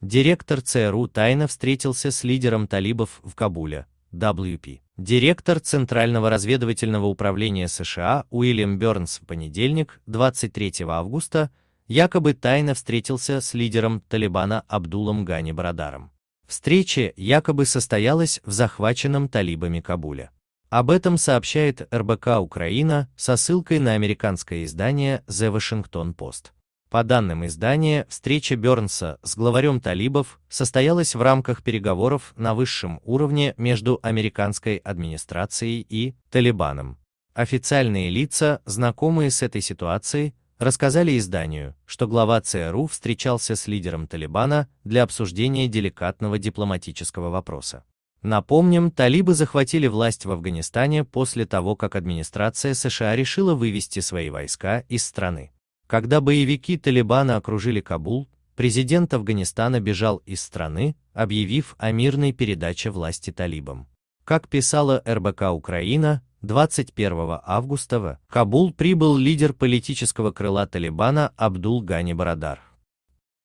Директор ЦРУ тайно встретился с лидером талибов в Кабуле, WP. Директор Центрального разведывательного управления США Уильям Бёрнс в понедельник, 23 августа, якобы тайно встретился с лидером Талибана Абдулом Гани Барадаром. Встреча якобы состоялась в захваченном талибами Кабуле. Об этом сообщает РБК Украина со ссылкой на американское издание The Washington Post. По данным издания, встреча Бёрнса с главарем талибов состоялась в рамках переговоров на высшем уровне между американской администрацией и Талибаном. Официальные лица, знакомые с этой ситуацией, рассказали изданию, что глава ЦРУ встречался с лидером Талибана для обсуждения деликатного дипломатического вопроса. Напомним, талибы захватили власть в Афганистане после того, как администрация США решила вывести свои войска из страны. Когда боевики Талибана окружили Кабул, президент Афганистана бежал из страны, объявив о мирной передаче власти талибам. Как писала РБК Украина, 21 августа в Кабул прибыл лидер политического крыла Талибана Абдул Гани Барадар.